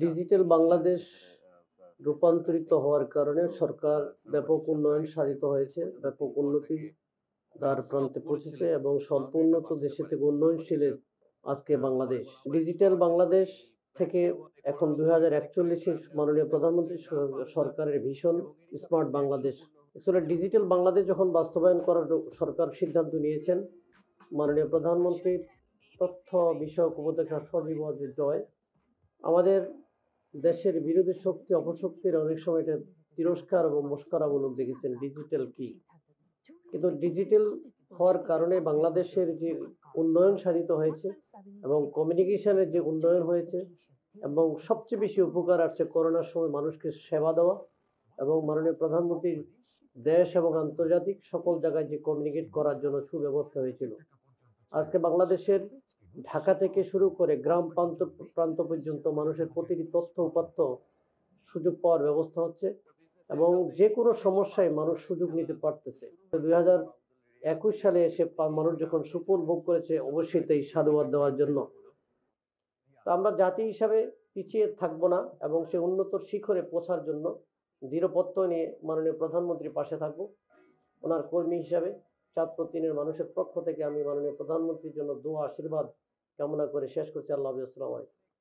Digital Bangladesh রূপান্তরিত হওয়ার কারণে সরকার ব্যাপক উন্নয়ন সাধিত হয়েছে ব্যাপক উন্নতি দ্বার প্রান্তে পৌঁছেছে এবং উন্নত দেশে থেকে উন্নয়নশীলের আজকে বাংলাদেশ ডিজিটাল বাংলাদেশ থেকে এখন দুই হাজার একচল্লিশের মাননীয় প্রধানমন্ত্রী সর- সরকারের ভীষণ স্মার্ট বাংলাদেশ আসলে ডিজিটাল বাংলাদেশ যখন বাস্তবায়ন করার সরকার সিদ্ধান্ত নিয়েছেন মাননীয় প্রধানমন্ত্রীর তথ্য বিষয়ক উপদেষ্টা সজীব জয় আমাদের দেশের বিরোধী শক্তি, অপশক্তির অনেক সময় এটা তিরস্কার এবং মস্করামূলক দেখেছেন। ডিজিটাল কি? কিন্তু ডিজিটাল হওয়ার কারণে বাংলাদেশের যে উন্নয়ন সাধিত হয়েছে এবং কমিউনিকেশনের যে উন্নয়ন হয়েছে এবং সবচেয়ে বেশি উপকার আসছে করোনার সময় মানুষকে সেবা দেওয়া এবং মাননীয় প্রধানমন্ত্রীর দেশ এবং আন্তর্জাতিক সকল জায়গায় যে কমিউনিকেট করার জন্য সুব্যবস্থা হয়েছিল। আজকে বাংলাদেশের ঢাকা থেকে শুরু করে গ্রাম প্রান্ত প্রান্ত পর্যন্ত মানুষের প্রতিটি তথ্য, উপাত্ত সুযোগ পাওয়ার ব্যবস্থা হচ্ছে এবং যে কোনো সমস্যায় মানুষ সুযোগ নিতে পারতেছে। দুই হাজার একুশ সালে এসে মানুষ যখন সুফল ভোগ করেছে, অবশ্যই তাই সাধুবাদ দেওয়ার জন্য। তো আমরা জাতি হিসাবে পিছিয়ে থাকব না এবং সে উন্নত শিখরে পৌঁছার জন্য দৃঢ়পত্র নিয়ে মাননীয় প্রধানমন্ত্রীর পাশে থাকব। ওনার কর্মী হিসাবে চাঁদপুর তিনের মানুষের পক্ষ থেকে আমি মাননীয় প্রধানমন্ত্রীর জন্য দোয়া আশীর্বাদ কামনা করে শেষ করছি। আল্লাহ হাফিজ, আসসালামু আলাইকুম।